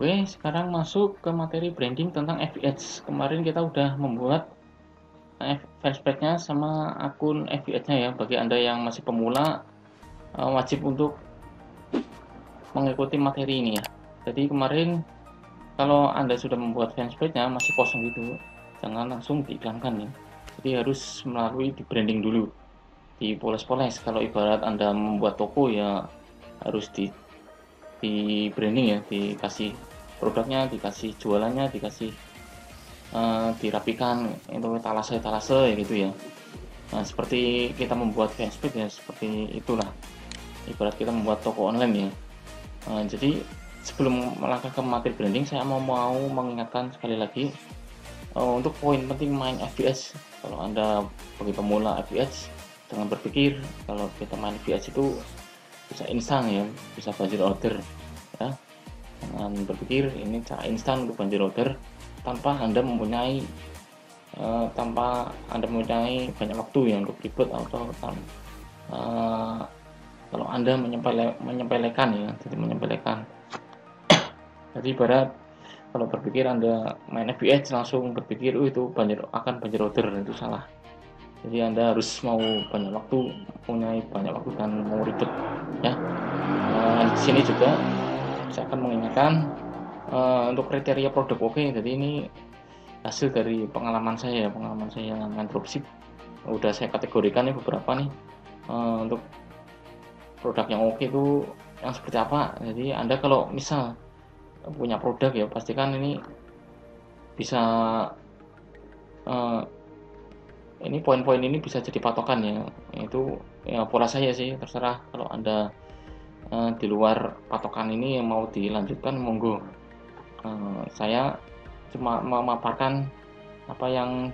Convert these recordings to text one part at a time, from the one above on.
Oke, sekarang masuk ke materi branding tentang FBH. Kemarin kita udah membuat fanspage-nya sama akun FBH-nya ya. Bagi Anda yang masih pemula, eh, wajib untuk mengikuti materi ini ya. Jadi kemarin kalau Anda sudah membuat fanspage-nya masih kosong gitu, jangan langsung diiklankan ya. Jadi harus melalui di branding dulu. Di poles-poles kalau ibarat Anda membuat toko ya harus di di branding ya dikasih produknya dikasih jualannya dikasih uh, dirapikan itu talase talase gitu ya. Nah seperti kita membuat fanspage ya seperti itulah. Ibarat kita membuat toko online ya. Uh, jadi sebelum melangkah ke materi branding saya mau mau mengingatkan sekali lagi uh, untuk poin penting main FBS kalau anda bagi pemula FBS jangan berpikir kalau kita main FBS itu bisa instan ya bisa banjir order jangan berpikir ini cara instan untuk banjir order tanpa anda mempunyai uh, tanpa anda mempunyai banyak waktu yang untuk ribet atau uh, kalau anda menyempele, menyempelekan ya jadi menyempelekan jadi ibarat kalau berpikir anda main FBH langsung berpikir oh itu banjir akan banjir order itu salah. Jadi anda harus mau banyak waktu punya banyak waktu dan mau ribet ya. Nah, di sini juga saya akan mengingatkan uh, untuk kriteria produk oke okay, jadi ini hasil dari pengalaman saya pengalaman saya dengan dropship udah saya kategorikan nih beberapa nih uh, untuk produk yang oke okay itu yang seperti apa. Jadi anda kalau misal punya produk ya pastikan ini bisa uh, ini poin-poin ini bisa jadi patokan ya. Itu ya pola saya sih terserah kalau anda uh, di luar patokan ini yang mau dilanjutkan monggo. Uh, saya cuma memaparkan apa yang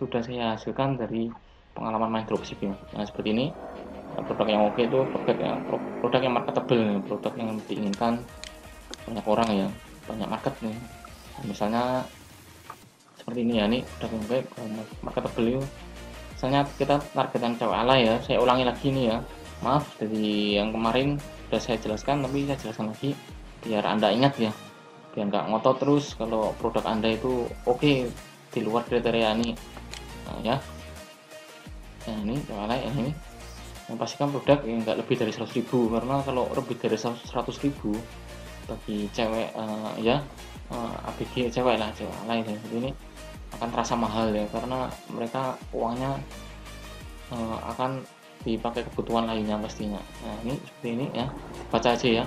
sudah saya hasilkan dari pengalaman main dropshipping nah seperti ini. Produk yang oke itu produk yang produk yang marketable produk yang diinginkan. Banyak orang ya banyak market nih. Misalnya seperti ini ya ini udah baik marketable itu. Misalnya kita target yang cewek ala ya saya ulangi lagi nih ya. Maaf dari yang kemarin sudah saya jelaskan tapi saya jelaskan lagi biar anda ingat ya. Biar nggak ngotot terus kalau produk anda itu oke okay, di luar kriteria ini. Nah, ya. Nah ini cewek ala ya ini. Yang pastikan produk yang nggak lebih dari 100.000 karena kalau lebih dari 100.000 bagi cewek uh, ya uh, eh, ABG cewek lah cewek lain ya. ini akan terasa mahal ya karena mereka uangnya uh, akan dipakai kebutuhan lainnya pastinya. Nah ini seperti ini ya. Baca aja ya.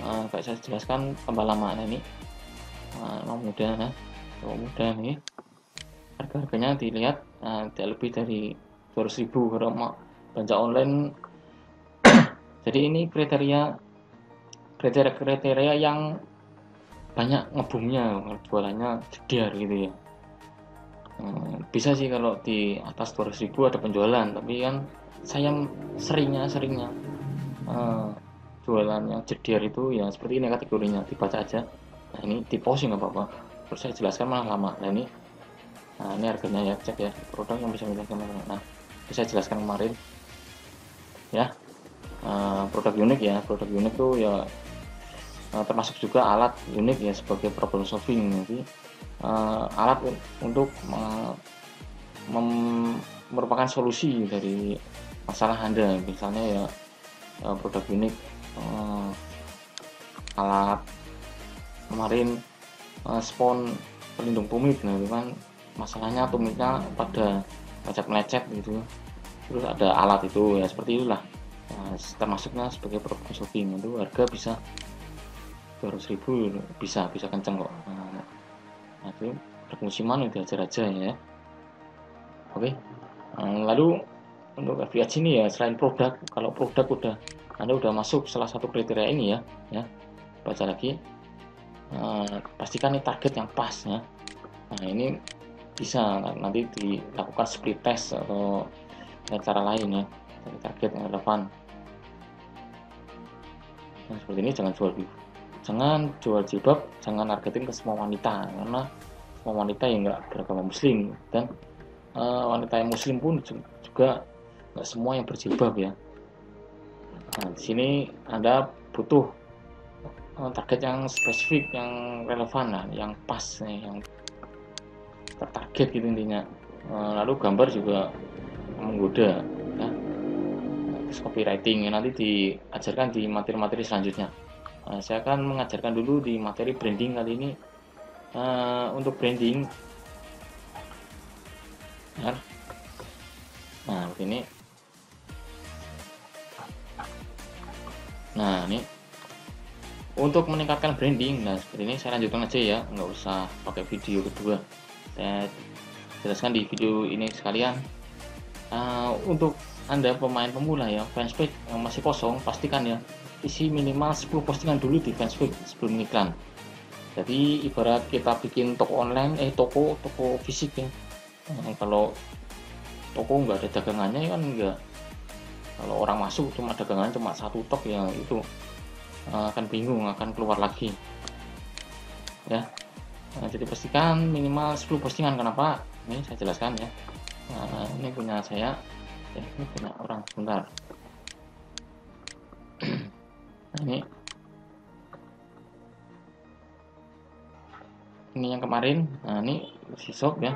Uh, kayak saya jelaskan nah, ini. Uh, mudah ya. Mudah nih harga harganya dilihat uh, tidak lebih dari 200.000 kalau mau belanja online. Jadi ini kriteria kriteria kriteria yang banyak ngebumnya jualannya jedar gitu ya. Hmm, bisa sih kalau di atas 200 ribu ada penjualan tapi kan saya seringnya seringnya. Uh, jualan yang jediar itu ya seperti ini kategorinya dibaca aja. Nah ini di posting nggak apa-apa. Terus saya jelaskan malah lama. Nah ini nah ini harganya ya cek ya. Produk yang bisa menjelaskan nah bisa jelaskan kemarin. Ya. Uh, produk unik ya. Produk unik tuh ya uh, termasuk juga alat unik ya sebagai problem solving nanti. Uh, alat untuk merupakan solusi dari masalah Anda misalnya ya uh, produk unik uh, alat kemarin uh, spon pelindung tumit. Nah itu kan masalahnya tumitnya pada lecet melecet gitu. Terus ada alat itu ya seperti itulah. Nah, termasuknya sebagai produk shopping itu harga bisa 200 ribu bisa bisa kenceng kok. Nah, nah itu musiman udah aja aja ya. Oke. Nah, lalu untuk FBH ini ya selain produk kalau produk udah anda udah masuk salah satu kriteria ini ya ya. Baca lagi. Nah, pastikan ini target yang pas ya. Nah ini bisa nanti dilakukan split test atau cara lain ya dari target yang relevan. Nah, seperti ini jangan jual jangan jual jilbab jangan targetin ke semua wanita karena semua wanita yang nggak beragama muslim dan uh, wanita yang muslim pun juga nggak semua yang berjilbab ya. Nah di sini anda butuh uh, target yang spesifik yang relevan lah yang pas nih yang tertarget gitu intinya. Uh, lalu gambar juga menggoda ya. Terus copywriting nanti diajarkan di materi-materi selanjutnya. Uh, saya akan mengajarkan dulu di materi branding kali ini. Uh, untuk branding nah begini nah ini untuk meningkatkan branding nah seperti ini saya lanjutkan aja ya nggak usah pakai video kedua. Saya jelaskan di video ini sekalian. Uh, untuk anda pemain pemula ya fanspage yang masih kosong pastikan ya isi minimal 10 postingan dulu di fanspage sebelum iklan jadi ibarat kita bikin toko online eh toko toko fisik ya. Nah, kalau toko nggak ada dagangannya kan enggak kalau orang masuk cuma dagangan cuma satu tok ya itu uh, akan bingung akan keluar lagi. Ya. Nah, jadi pastikan minimal 10 postingan kenapa? Ini saya jelaskan ya. Nah, ini punya saya eh, ini punya orang sebentar nah, ini. Ini yang kemarin nah ini si shop ya.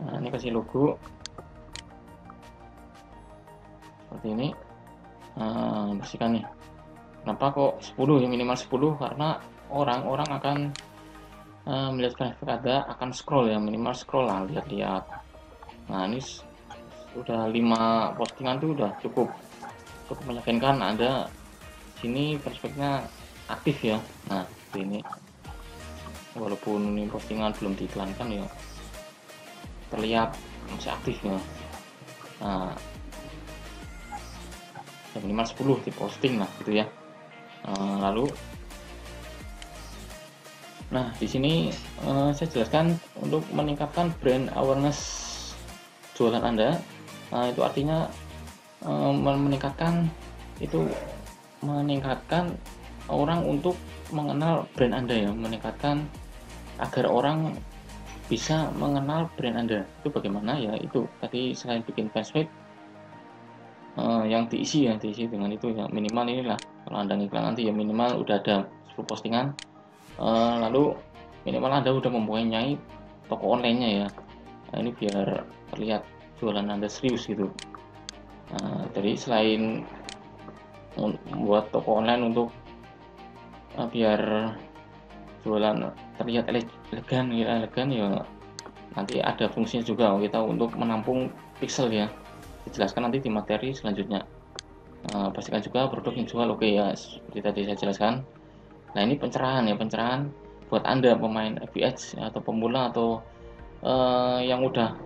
Nah, ini kasih logo seperti ini. Nah, bersihkan nih. Kenapa kok 10 ya? Minimal 10 karena orang-orang akan uh, melihat grafik ada akan scroll ya. Minimal scroll lah lihat-lihat. Nah ini sudah lima postingan tuh udah cukup cukup meyakinkan ada sini perspeknya aktif ya. Nah ini. Walaupun ini postingan belum diiklankan ya. Terlihat masih aktif ya. Nah ya minimal 10 di posting lah gitu ya. Uh, lalu nah di sini uh, saya jelaskan untuk meningkatkan brand awareness jualan anda. Nah, itu artinya uh, meningkatkan itu meningkatkan orang untuk mengenal brand anda ya meningkatkan agar orang bisa mengenal brand anda. Itu bagaimana? Ya itu. Tadi selain bikin fanspage uh, yang diisi ya diisi dengan itu ya minimal inilah. Kalau anda ngiklan nanti ya minimal udah ada 10 postingan. Uh, lalu minimal anda udah mempunyai toko online-nya ya. Nah, ini biar terlihat jualan anda serius gitu. Uh, jadi selain membuat toko online untuk uh, biar jualan terlihat elegan ya elegan ya nanti ada fungsinya juga. Kita untuk menampung pixel ya dijelaskan nanti di materi selanjutnya. Uh, pastikan juga produk yang jual oke okay ya seperti tadi saya jelaskan. Nah ini pencerahan ya pencerahan buat anda pemain FBH atau pemula atau uh, yang udah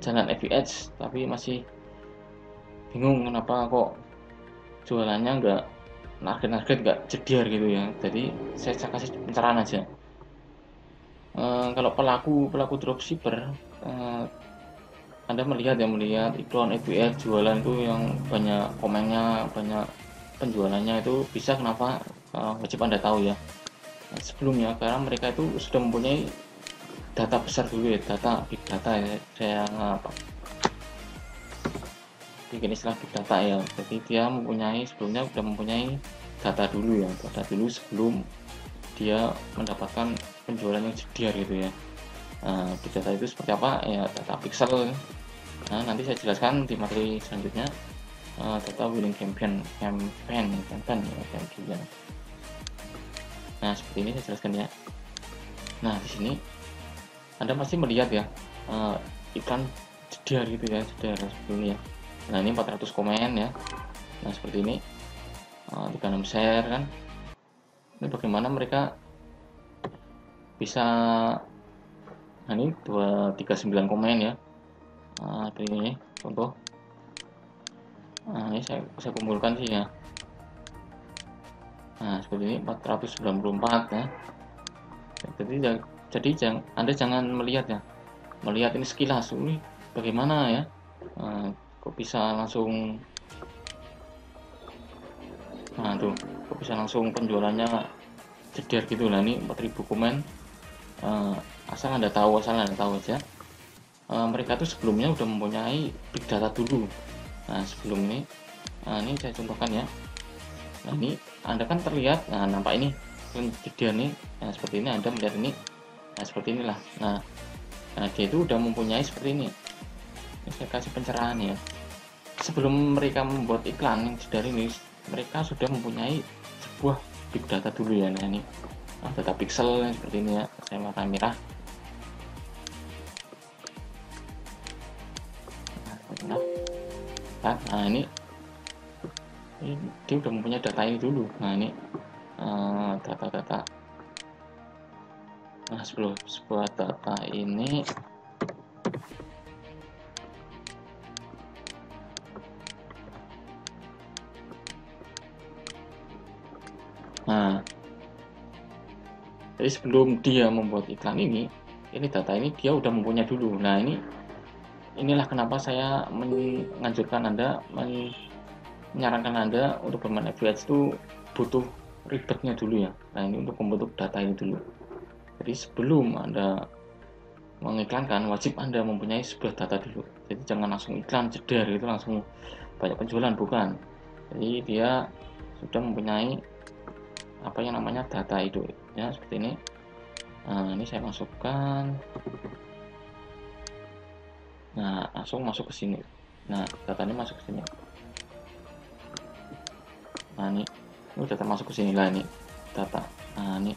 jalan FBH tapi masih bingung kenapa kok jualannya enggak target-target nggak jediar gitu ya. Jadi saya kasih pencerahan aja. Uh, kalau pelaku pelaku dropshipper uh, anda melihat ya melihat iklan FBR jualan itu yang banyak komennya banyak penjualannya itu bisa kenapa uh, wajib anda tahu ya nah, sebelumnya karena mereka itu sudah mempunyai data besar dulu ya data big data ya saya apa bikin istilah big data ya jadi dia mempunyai sebelumnya sudah mempunyai data dulu ya data dulu sebelum dia mendapatkan penjualan yang jediar gitu ya Nah, big data itu seperti apa? Ya data pixel. Nah, nanti saya jelaskan di materi selanjutnya uh, data winning campaign, campaign, campaign, ya, campaign. Nah, seperti ini saya jelaskan ya. Nah, di sini Anda pasti melihat ya uh, iklan jediar gitu ya, jediar seperti ini ya. Nah, ini 400 komen ya. Nah, seperti ini. Uh, 36 share kan. Ini bagaimana mereka bisa nah ini 239 komen ya nah, ini contoh. Nah ini saya, saya kumpulkan sih ya. Nah seperti ini 494 ya. Jadi jadi jangan anda jangan melihat ya. Melihat ini sekilas ini bagaimana ya. Nah, kok bisa langsung nah tuh kok bisa langsung penjualannya jeder gitu lah ini 4000 komen. Uh, asal anda tahu asal anda tahu aja uh, mereka tuh sebelumnya udah mempunyai big data dulu. Nah sebelum ini nah ini saya contohkan ya. Nah ini anda kan terlihat nah nampak ini. Dia nih nah seperti ini anda melihat ini. Nah seperti inilah. Nah, nah dia itu udah mempunyai seperti ini. Ini saya kasih pencerahan ya. Sebelum mereka membuat iklan dari ini mereka sudah mempunyai sebuah big data dulu ya nah ini. Nah, data pixel seperti ini ya saya warna merah nah, nah ini ini dia udah mempunyai data ini dulu. Nah ini eh, data-data. Uh, nah sebelum sebuah data ini nah jadi sebelum dia membuat iklan ini ini data ini dia udah mempunyai dulu. Nah ini inilah kenapa saya menganjurkan anda men menyarankan Anda untuk bermain FBH itu butuh ribetnya dulu ya. Nah ini untuk membentuk data ini dulu. Jadi sebelum Anda mengiklankan, wajib Anda mempunyai sebuah data dulu. Jadi jangan langsung iklan jeder itu langsung banyak penjualan, bukan. Jadi dia sudah mempunyai apa yang namanya data itu ya seperti ini. Nah ini saya masukkan. Nah langsung masuk ke sini. Nah datanya masuk ke sini. Nah ini. Ini udah termasuk ke sini lah ini. Data. Nah ini.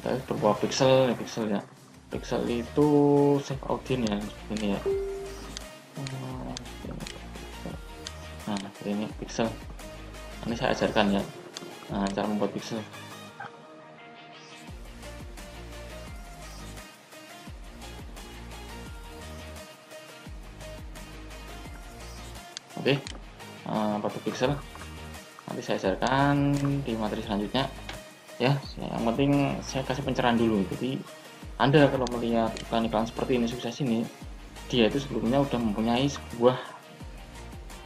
Data berupa pixel ya pixel ya. Pixel itu save audience ya ini ya. Nah ini pixel. Ini saya ajarkan ya. Nah, cara membuat pixel oke uh, pixel. Nanti saya ajarkan di materi selanjutnya. Ya yang penting saya kasih pencerahan dulu. Jadi anda kalau melihat iklan-iklan seperti ini sukses ini dia itu sebelumnya udah mempunyai sebuah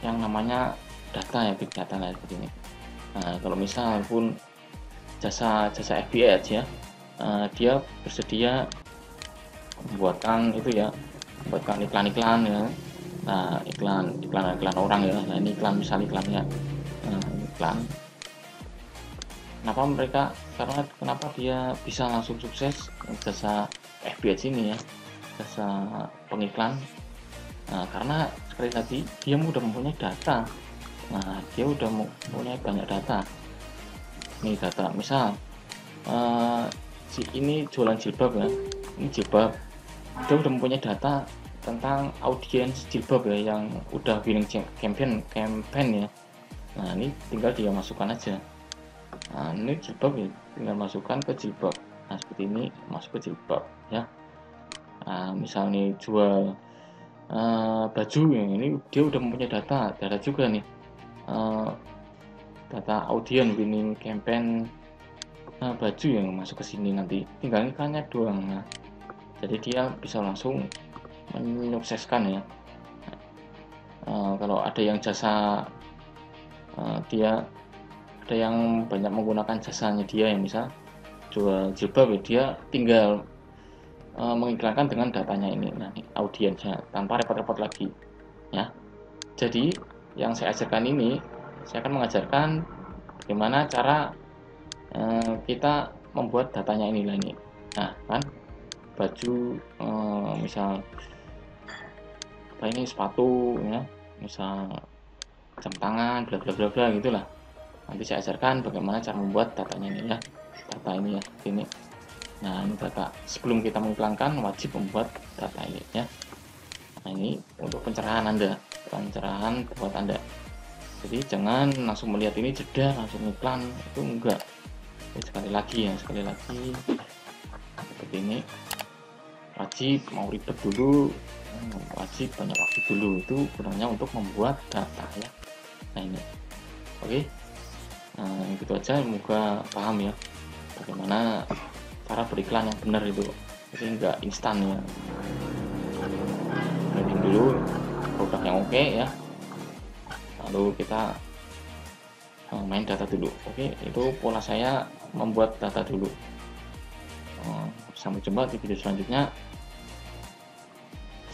yang namanya data ya big data lah seperti ini. Nah, kalau misal pun jasa jasa FBH ya uh, dia bersedia membuatkan itu ya membuatkan iklan-iklan ya nah iklan iklan iklan orang ya. Nah ini iklan misal iklannya. Nah, iklan. Kenapa mereka karena kenapa dia bisa langsung sukses? Jasa FBH ini ya jasa pengiklan. Nah, karena sekali lagi dia mudah mempunyai data. Nah dia udah mempunyai banyak data. Ini data. Misal uh, si ini jualan jilbab ya. Ini jilbab. Dia udah mempunyai data tentang audiens jilbab ya yang udah winning campaign campaign ya. Nah ini tinggal dia masukkan aja. Nah ini jilbab ya tinggal masukkan ke jilbab nah seperti ini masuk ke jilbab ya. Nah misalnya jual uh, baju ya ini dia udah mempunyai data data juga nih. Uh, data audiens winning campaign uh, baju yang masuk ke sini nanti. Tinggal iklannya doang nah. Jadi dia bisa langsung menyukseskan ya. Uh, kalau ada yang jasa uh, dia ada yang banyak menggunakan jasanya dia yang misal jual jilbab ya dia tinggal uh, mengiklankan dengan datanya ini nah audiensnya tanpa repot-repot lagi ya. Jadi yang saya ajarkan ini saya akan mengajarkan bagaimana cara uh, kita membuat datanya ini lah ini. Nah kan? Baju uh, misal apa ini sepatu ya. Misal jam tangan bla bla bla bla gitulah. Nanti saya ajarkan bagaimana cara membuat datanya ini ya. Data ini ya ini. Nah ini data sebelum kita mengiklankan wajib membuat data ini ya. Nah ini untuk pencerahan anda. Pencerahan buat anda. Jadi jangan langsung melihat ini jeda langsung iklan. Itu enggak. Jadi sekali lagi ya sekali lagi. Seperti ini. Wajib mau ribet dulu wajib banyak waktu dulu. Itu gunanya untuk membuat data ya. Nah ini. Oke. Nah gitu aja semoga paham ya. Bagaimana cara beriklan yang benar itu. Jadi enggak instan ya. Branding dulu produk yang oke ya. Lalu kita eh, main data dulu. Oke itu pola saya membuat data dulu. Eh, sampai jumpa di video selanjutnya